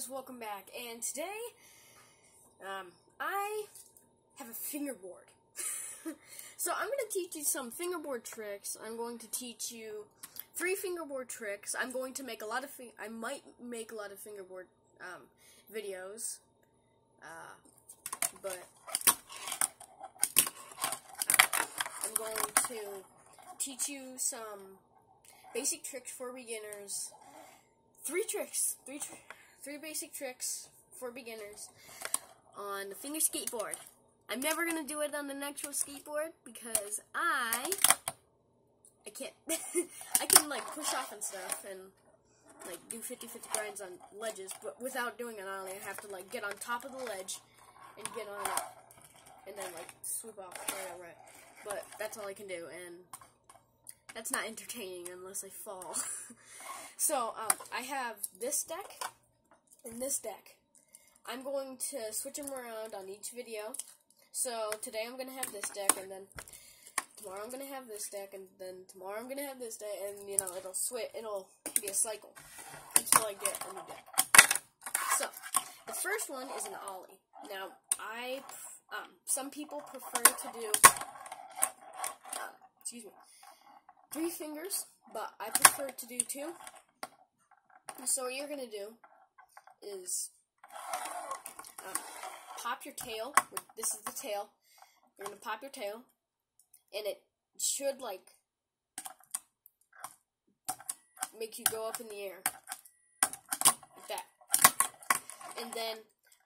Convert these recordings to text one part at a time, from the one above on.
guys, welcome back. And today, um, I have a fingerboard. so I'm going to teach you some fingerboard tricks. I'm going to teach you three fingerboard tricks. I'm going to make a lot of, I might make a lot of fingerboard um, videos, uh, but I'm going to teach you some basic tricks for beginners three tricks, three, tr three basic tricks for beginners on the finger skateboard. I'm never gonna do it on the actual skateboard because I, I can't, I can like push off and stuff and like do 50-50 grinds on ledges, but without doing an ollie, I have to like get on top of the ledge and get on it, and then like swoop off right right. But that's all I can do, and that's not entertaining unless I fall. so, um, I have this deck and this deck. I'm going to switch them around on each video. So, today I'm going to have this deck, and then tomorrow I'm going to have this deck, and then tomorrow I'm going to have this deck, and, you know, it'll switch, it'll be a cycle until I get a new deck. So, the first one is an ollie. Now, I, um, some people prefer to do, uh, excuse me, three fingers, but I prefer to do two. So what you're going to do is um, pop your tail. This is the tail. You're to pop your tail, and it should, like, make you go up in the air. Like that. And then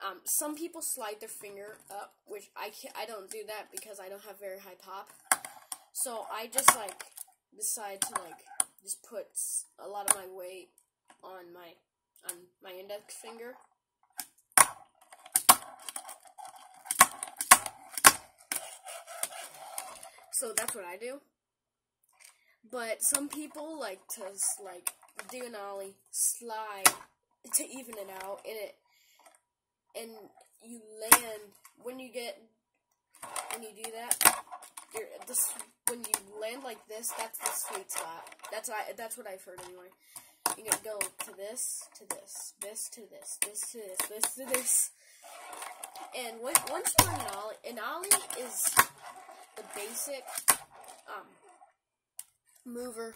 um, some people slide their finger up, which I, I don't do that because I don't have very high pop. So I just, like, decide to like just put a lot of my weight on my on my index finger. So that's what I do. But some people like to like do an ollie, slide to even it out, and it and you land when you get when you do that. You're, this when you land like this, that's the sweet spot. That's I. That's what I've heard anyway. You gotta go to this, to this, this to this, this to this, this to this. And when, once you learn an ollie, an ollie is the basic um, mover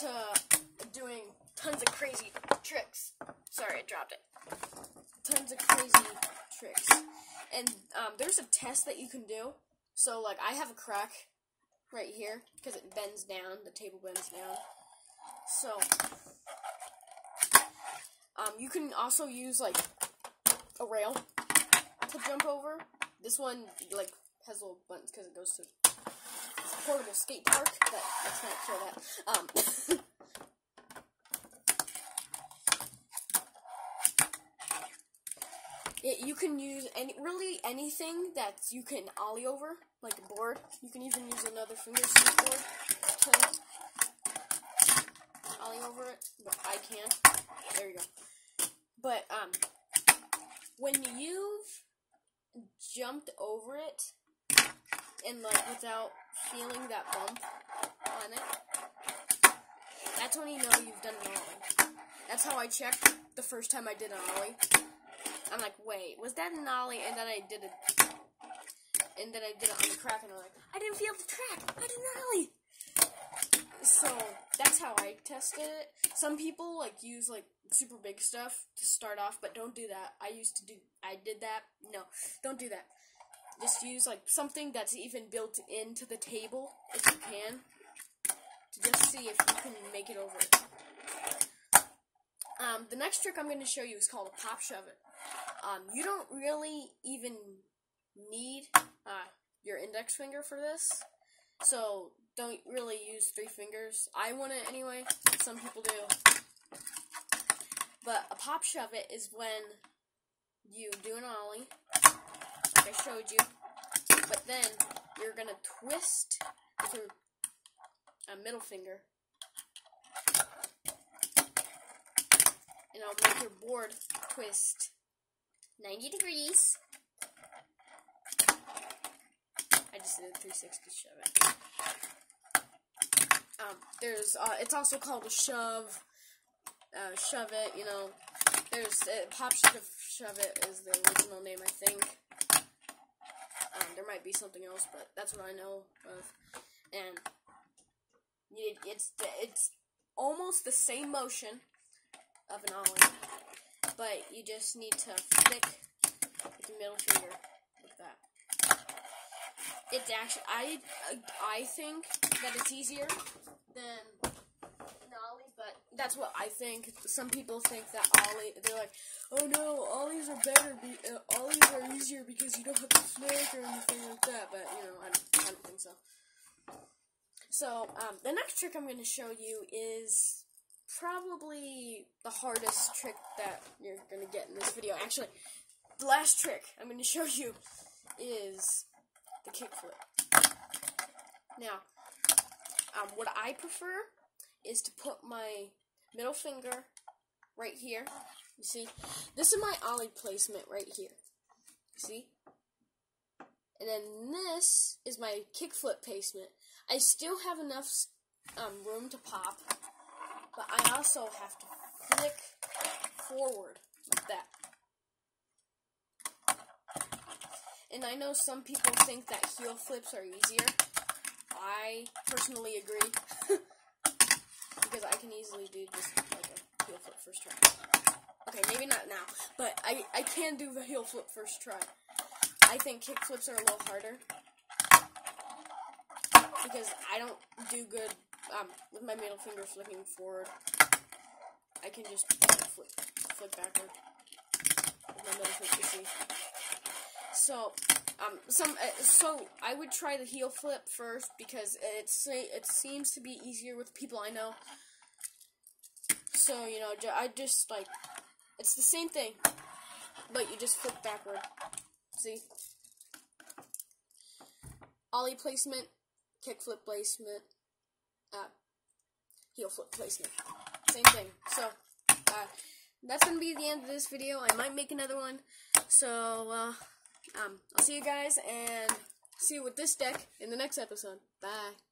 to doing tons of crazy tricks. Sorry, I dropped it. Tons of crazy tricks. And um, there's a test that you can do. So, like, I have a crack right here because it bends down. The table bends down. So, um, you can also use like a rail to jump over. This one like has little buttons because it goes to a portable skate park. But let's not show that. Um, It, you can use any really anything that you can ollie over, like a board. You can even use another finger skateboard to ollie over it, but I can't. There you go. But um, when you've jumped over it and like without feeling that bump on it, that's when you know you've done an ollie. That's how I checked the first time I did an ollie. I'm like, wait, was that an ollie? And then I did it, and then I did it on the crack, and I'm like, I didn't feel the track. I did an ollie. So that's how I tested it. Some people like use like super big stuff to start off, but don't do that. I used to do, I did that. No, don't do that. Just use like something that's even built into the table if you can, to just see if you can make it over. Um, the next trick I'm going to show you is called a pop shove it. Um, you don't really even need uh, your index finger for this, so don't really use three fingers. I want it anyway. Some people do. But a pop shove it is when you do an ollie, like I showed you, but then you're gonna twist with your middle finger, and I'll make your board twist 90 degrees. I just did a 360 shove it. Um, there's, uh, it's also called a shove. uh, shove it. You know, there's uh, pop shove, shove it is the original name, I think. Um, there might be something else, but that's what I know of. And it, it's it's almost the same motion of an ollie, but you just need to flick with the middle finger. It's actually I I think that it's easier than but that's what I think. Some people think that ollie, they're like, oh no, ollies are better, be, uh, ollies are easier because you don't have to flick or anything like that. But you know, I don't, I don't think so. So um, the next trick I'm going to show you is probably the hardest trick that you're going to get in this video. Actually, the last trick I'm going to show you is the kickflip. Now, um, what I prefer is to put my middle finger right here. You see? This is my ollie placement right here. You see? And then this is my kickflip placement. I still have enough um, room to pop, but I also have to flick forward like that. And I know some people think that heel flips are easier. I personally agree. because I can easily do just like a heel flip first try. Okay, maybe not now, but I, I can do the heel flip first try. I think kick flips are a little harder because I don't do good um, with my middle finger flipping forward. I can just flip, flip backward with my middle finger. So, um, some uh, so I would try the heel flip first because it's it seems to be easier with people I know. So you know, I just like it's the same thing, but you just flip backward. See, ollie placement, kick flip placement, uh, heel flip placement, same thing. So uh, that's gonna be the end of this video. I might make another one. So. Uh, um, I'll see you guys and see you with this deck in the next episode. Bye.